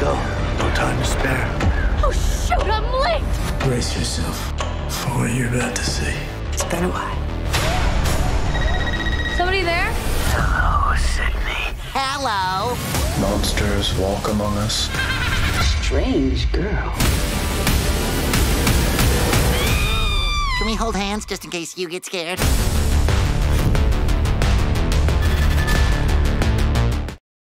No time to spare. Oh, shoot, I'm late! Brace yourself for what you're about to see. It's been a while. Somebody there? Hello, Sydney. Hello. Monsters walk among us. Strange girl. Can we hold hands just in case you get scared?